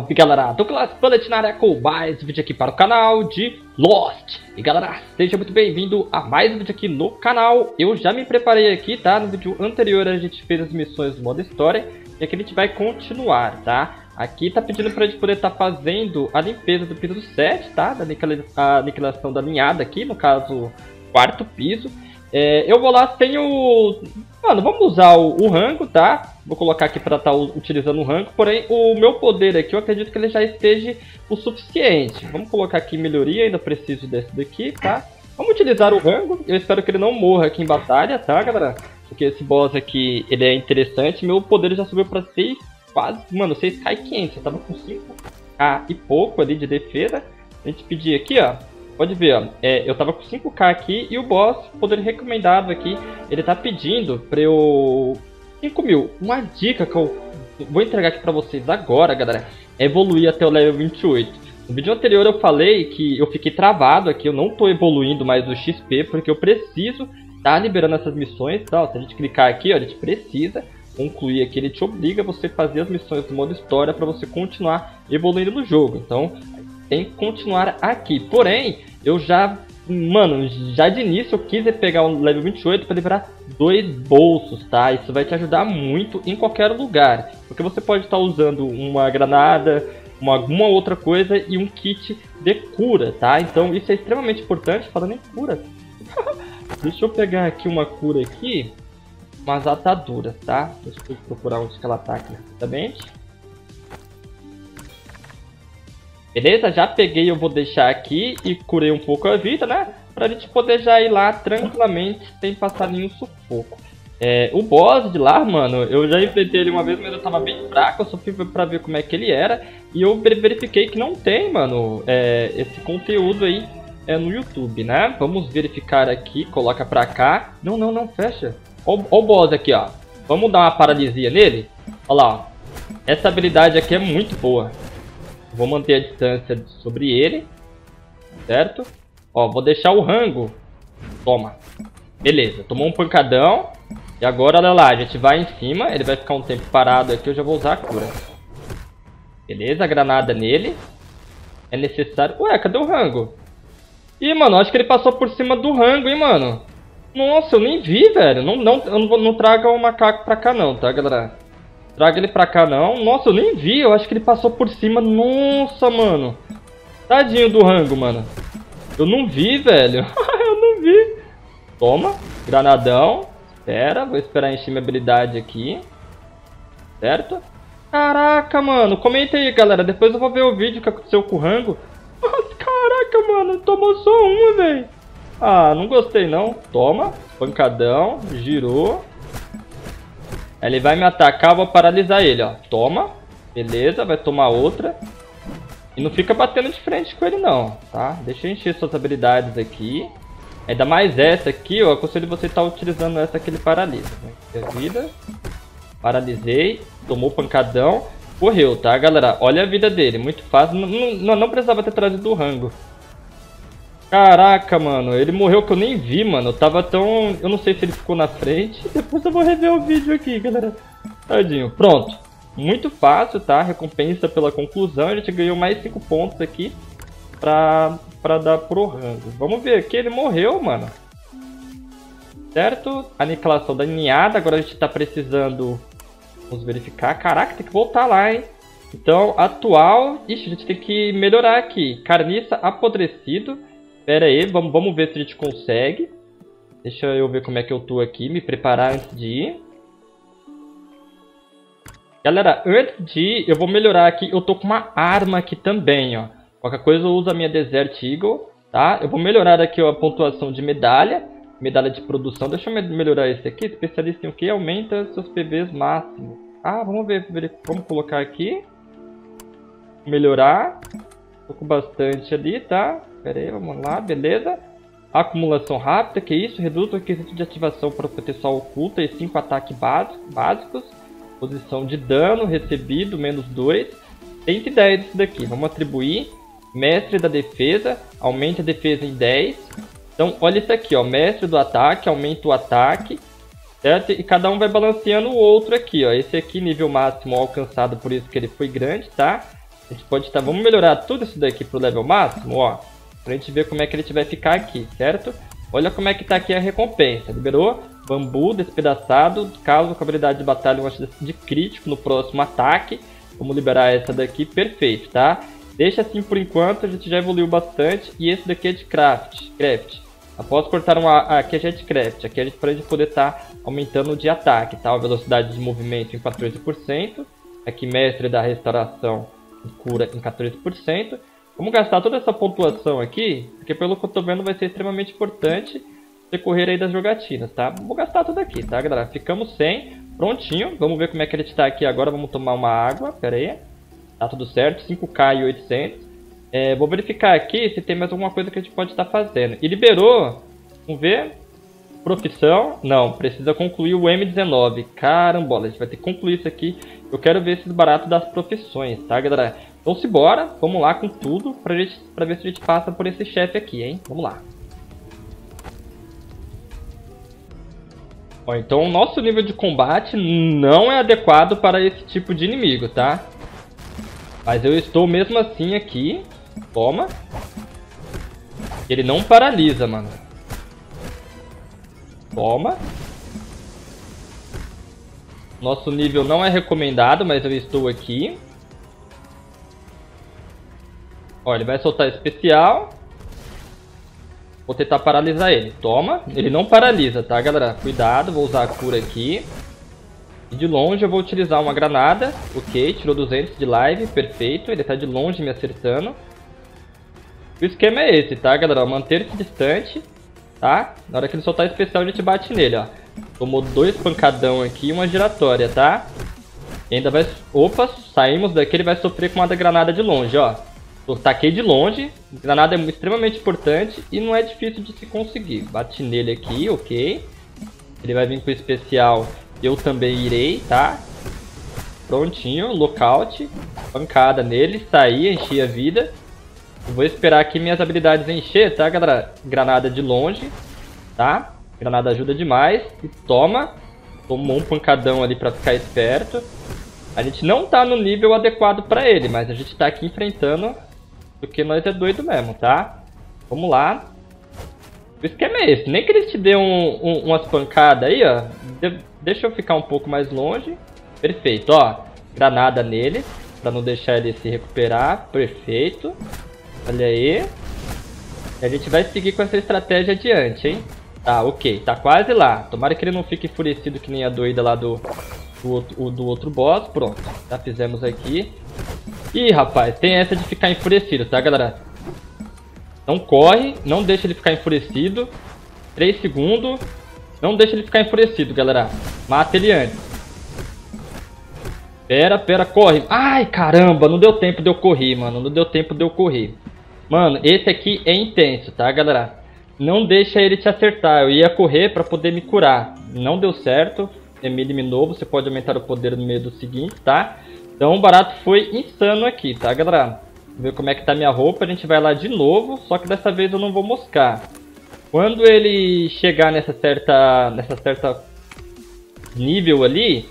Salve galera, Douglas Bullet na área com mais um vídeo aqui para o canal de Lost E galera, seja muito bem-vindo a mais um vídeo aqui no canal Eu já me preparei aqui, tá? No vídeo anterior a gente fez as missões do modo história E aqui a gente vai continuar, tá? Aqui tá pedindo pra gente poder estar tá fazendo a limpeza do piso 7, tá? Da aniquilação da linhada aqui, no caso, quarto piso é, eu vou lá sem o... Mano, vamos usar o, o rango, tá? Vou colocar aqui para estar tá utilizando o rango. Porém, o meu poder aqui, eu acredito que ele já esteja o suficiente. Vamos colocar aqui melhoria, ainda preciso desse daqui, tá? Vamos utilizar o rango. Eu espero que ele não morra aqui em batalha, tá, galera? Porque esse boss aqui, ele é interessante. Meu poder já subiu para 6, quase... Mano, 6k e 500. Eu tava com 5k e pouco ali de defesa. A gente pedir aqui, ó Pode ver, ó, é, eu tava com 5k aqui e o boss, poder recomendado aqui, ele tá pedindo pra eu... 5 mil. Uma dica que eu vou entregar aqui pra vocês agora, galera, é evoluir até o level 28. No vídeo anterior eu falei que eu fiquei travado aqui, eu não tô evoluindo mais o XP, porque eu preciso tá liberando essas missões, tá? Se a gente clicar aqui, ó, a gente precisa concluir aqui, ele te obriga a você fazer as missões do modo história para você continuar evoluindo no jogo. Então, tem que continuar aqui. Porém, eu já, mano, já de início eu quis pegar o level 28 para liberar dois bolsos, tá? Isso vai te ajudar muito em qualquer lugar. Porque você pode estar usando uma granada, uma, alguma outra coisa e um kit de cura, tá? Então isso é extremamente importante, falando em cura. Deixa eu pegar aqui uma cura aqui, umas ataduras, tá? Deixa eu procurar onde que ela tá aqui rapidamente. Beleza? Já peguei, eu vou deixar aqui e curei um pouco a vida, né? Pra gente poder já ir lá tranquilamente, sem passar nenhum sufoco. É, o boss de lá, mano, eu já enfrentei ele uma vez, mas eu tava bem fraco, eu só fui pra ver como é que ele era. E eu verifiquei que não tem, mano, é, esse conteúdo aí é, no YouTube, né? Vamos verificar aqui, coloca pra cá. Não, não, não, fecha. Ó, ó o boss aqui, ó. Vamos dar uma paralisia nele? Olha lá, ó. Essa habilidade aqui é muito boa. Vou manter a distância sobre ele. Certo? Ó, vou deixar o rango. Toma. Beleza, tomou um pancadão. E agora, olha lá, a gente vai em cima. Ele vai ficar um tempo parado aqui. Eu já vou usar a cura. Beleza, granada nele. É necessário... Ué, cadê o rango? Ih, mano, acho que ele passou por cima do rango, hein, mano. Nossa, eu nem vi, velho. Não, não, eu não, não traga o macaco pra cá não, tá, galera? Traga ele pra cá, não. Nossa, eu nem vi. Eu acho que ele passou por cima. Nossa, mano. Tadinho do rango, mano. Eu não vi, velho. eu não vi. Toma. Granadão. Espera. Vou esperar encher minha habilidade aqui. Certo? Caraca, mano. Comenta aí, galera. Depois eu vou ver o vídeo que aconteceu com o rango. Nossa, caraca, mano. Tomou só uma, velho. Ah, não gostei, não. Toma. Pancadão. Girou. Ele vai me atacar, eu vou paralisar ele, ó. Toma. Beleza, vai tomar outra. E não fica batendo de frente com ele não, tá? Deixa eu encher suas habilidades aqui. Ainda mais essa aqui, eu aconselho você estar tá utilizando essa que ele paralisa. Né? Vida. Paralisei. Tomou pancadão. Correu, tá, galera? Olha a vida dele. Muito fácil. Não, não, não precisava ter trazido o rango. Caraca, mano, ele morreu que eu nem vi, mano. Eu tava tão... Eu não sei se ele ficou na frente. Depois eu vou rever o vídeo aqui, galera. Tadinho. Pronto. Muito fácil, tá? Recompensa pela conclusão. A gente ganhou mais 5 pontos aqui pra, pra dar pro rango. Vamos ver aqui. Ele morreu, mano. Certo? Aniquilação da ninhada. Agora a gente tá precisando... Vamos verificar. Caraca, tem que voltar lá, hein? Então, atual... Ixi, a gente tem que melhorar aqui. Carniça apodrecido. Pera aí, vamos, vamos ver se a gente consegue. Deixa eu ver como é que eu tô aqui, me preparar antes de ir. Galera, antes de ir, eu vou melhorar aqui. Eu tô com uma arma aqui também, ó. Qualquer coisa eu uso a minha Desert Eagle, tá? Eu vou melhorar aqui a pontuação de medalha. Medalha de produção. Deixa eu melhorar esse aqui. Especialista em o que? Aumenta seus PVs máximos. Ah, vamos ver. Vamos colocar aqui. Melhorar. Tô com bastante ali, tá? Pera aí, vamos lá, beleza. Acumulação rápida, que isso? Reduz o requisito de ativação para proteção oculta e 5 ataques básicos. Posição de dano recebido, menos 2. 110 disso daqui. Vamos atribuir. Mestre da defesa, aumenta a defesa em 10. Então, olha isso aqui, ó. Mestre do ataque, aumenta o ataque. Certo? E cada um vai balanceando o outro aqui, ó. Esse aqui, nível máximo alcançado, por isso que ele foi grande, tá? A gente pode estar... Tá, vamos melhorar tudo isso daqui pro level máximo, ó. Pra gente ver como é que ele vai ficar aqui, certo? Olha como é que tá aqui a recompensa. Liberou bambu despedaçado, causa com habilidade de batalha uma chance de crítico no próximo ataque. Vamos liberar essa daqui, perfeito, tá? Deixa assim por enquanto, a gente já evoluiu bastante. E esse daqui é de craft. craft. Após cortar uma... Aqui é de craft. Aqui é a gente poder estar tá aumentando de ataque, tá? A velocidade de movimento em 14%. Aqui mestre da restauração cura em 14%. Vamos gastar toda essa pontuação aqui, porque pelo que eu tô vendo vai ser extremamente importante decorrer aí das jogatinas, tá? Vou gastar tudo aqui, tá, galera? Ficamos sem, prontinho. Vamos ver como é que ele está aqui agora. Vamos tomar uma água, pera aí. Tá tudo certo, 5k e 800. É, vou verificar aqui se tem mais alguma coisa que a gente pode estar fazendo. E liberou, vamos ver, profissão. Não, precisa concluir o M19. Carambola, a gente vai ter que concluir isso aqui. Eu quero ver esses baratos das profissões, tá, galera? Então se bora, vamos lá com tudo pra, gente, pra ver se a gente passa por esse chefe aqui, hein? Vamos lá. Ó, então o nosso nível de combate não é adequado para esse tipo de inimigo, tá? Mas eu estou mesmo assim aqui. Toma. Ele não paralisa, mano. Toma. Nosso nível não é recomendado, mas eu estou aqui. Ó, ele vai soltar especial. Vou tentar paralisar ele. Toma. Ele não paralisa, tá, galera? Cuidado, vou usar a cura aqui. E de longe eu vou utilizar uma granada. Ok, tirou 200 de live, perfeito. Ele tá de longe me acertando. O esquema é esse, tá, galera? Manter-se distante, tá? Na hora que ele soltar especial, a gente bate nele, ó. Tomou dois pancadão aqui e uma giratória, tá? E ainda vai... Opa, saímos daqui, ele vai sofrer com uma da granada de longe, ó. Eu taquei de longe, granada é extremamente importante e não é difícil de se conseguir. Bate nele aqui, ok. Ele vai vir com o especial, eu também irei, tá? Prontinho, lockout, pancada nele, saí, enchi a vida. Eu vou esperar aqui minhas habilidades encher, tá, galera? Granada de longe, tá? Granada ajuda demais. E toma. Tomou um pancadão ali pra ficar esperto. A gente não tá no nível adequado pra ele, mas a gente tá aqui enfrentando porque nós é doido mesmo, tá? Vamos lá. O esquema é esse. Nem que eles te dê um, um, umas pancadas aí, ó. De deixa eu ficar um pouco mais longe. Perfeito, ó. Granada nele. Pra não deixar ele se recuperar. Perfeito. Olha aí. A gente vai seguir com essa estratégia adiante, hein? Tá, ok. Tá quase lá. Tomara que ele não fique enfurecido que nem a doida lá do, do, outro, do outro boss. Pronto. Já fizemos aqui. Ih, rapaz, tem essa de ficar enfurecido, tá, galera? Não corre, não deixa ele ficar enfurecido. 3 segundos. Não deixa ele ficar enfurecido, galera. Mata ele antes. Pera, pera, corre. Ai, caramba, não deu tempo de eu correr, mano. Não deu tempo de eu correr. Mano, esse aqui é intenso, tá, galera? Não deixa ele te acertar. Eu ia correr pra poder me curar. Não deu certo. Ele me eliminou. Você pode aumentar o poder no meio do seguinte, tá? Então o barato foi insano aqui, tá, galera? Ver como é que tá minha roupa. A gente vai lá de novo, só que dessa vez eu não vou moscar. Quando ele chegar nessa certa, nessa certa nível ali,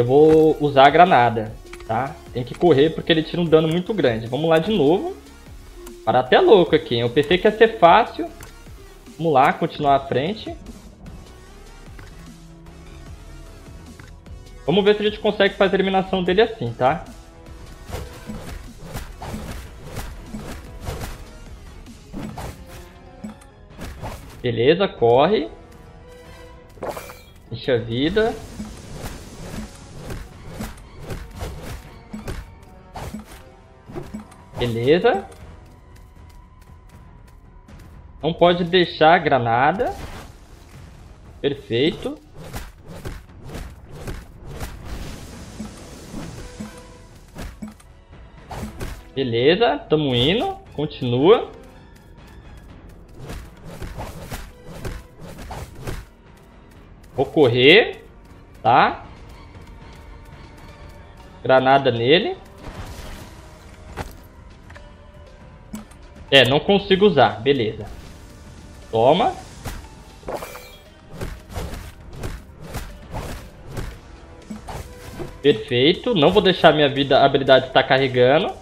eu vou usar a granada, tá? Tem que correr porque ele tira um dano muito grande. Vamos lá de novo. Para até louco aqui, hein? Eu pensei que ia ser fácil. Vamos lá, continuar à frente. Vamos ver se a gente consegue fazer a eliminação dele assim, tá? Beleza, corre. Enche a vida. Beleza. Não pode deixar a granada. Perfeito. Beleza, tamo indo. Continua. Vou correr, tá? Granada nele. É, não consigo usar. Beleza. Toma. Perfeito. Não vou deixar minha vida, habilidade estar carregando.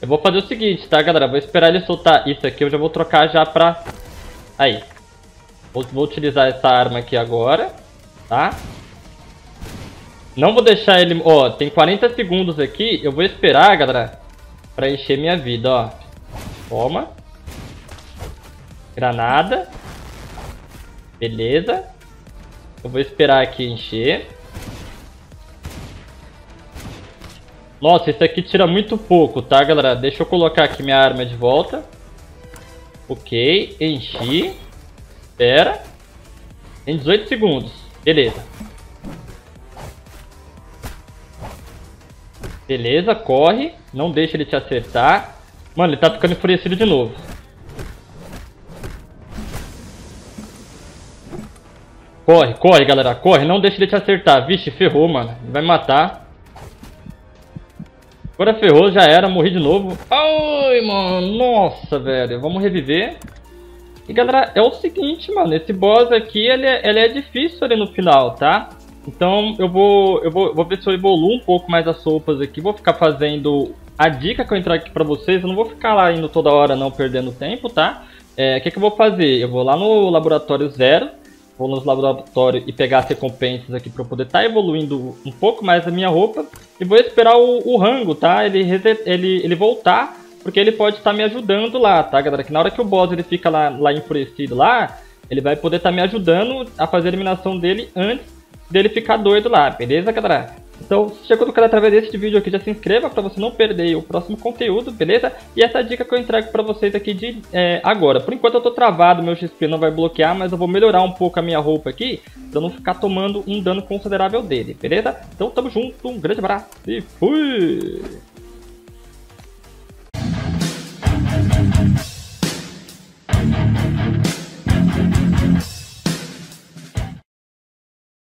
Eu vou fazer o seguinte, tá, galera? Vou esperar ele soltar isso aqui, eu já vou trocar já pra... Aí. Vou, vou utilizar essa arma aqui agora, tá? Não vou deixar ele... Ó, tem 40 segundos aqui, eu vou esperar, galera, pra encher minha vida, ó. Toma. Granada. Beleza. Eu vou esperar aqui encher. Nossa, isso aqui tira muito pouco, tá, galera? Deixa eu colocar aqui minha arma de volta. Ok, enchi. Espera. Em 18 segundos. Beleza. Beleza, corre. Não deixa ele te acertar. Mano, ele tá ficando enfurecido de novo. Corre, corre, galera. Corre. Não deixa ele te acertar. Vixe, ferrou, mano. Ele vai matar. Agora ferrou, já era. Morri de novo. Ai, mano. Nossa, velho. Vamos reviver. E, galera, é o seguinte, mano. Esse boss aqui, ele é, ele é difícil ali no final, tá? Então, eu vou, eu vou, vou ver se eu evoluo um pouco mais as sopas aqui. Vou ficar fazendo a dica que eu entrego aqui pra vocês. Eu não vou ficar lá indo toda hora, não, perdendo tempo, tá? É, o é, que, que eu vou fazer? Eu vou lá no laboratório zero vou nos laboratórios e pegar as recompensas aqui para poder estar tá evoluindo um pouco mais a minha roupa. E vou esperar o, o rango, tá? Ele, ele, ele voltar, porque ele pode estar tá me ajudando lá, tá, galera? Que na hora que o boss ele fica lá, lá enfurecido lá, ele vai poder estar tá me ajudando a fazer a eliminação dele antes dele ficar doido lá, beleza, galera? Então, se chegou no canal através desse vídeo aqui, já se inscreva para você não perder o próximo conteúdo, beleza? E essa é dica que eu entrego para vocês aqui de é, agora. Por enquanto eu tô travado, meu XP não vai bloquear, mas eu vou melhorar um pouco a minha roupa aqui, pra não ficar tomando um dano considerável dele, beleza? Então tamo junto, um grande abraço e fui!